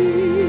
你。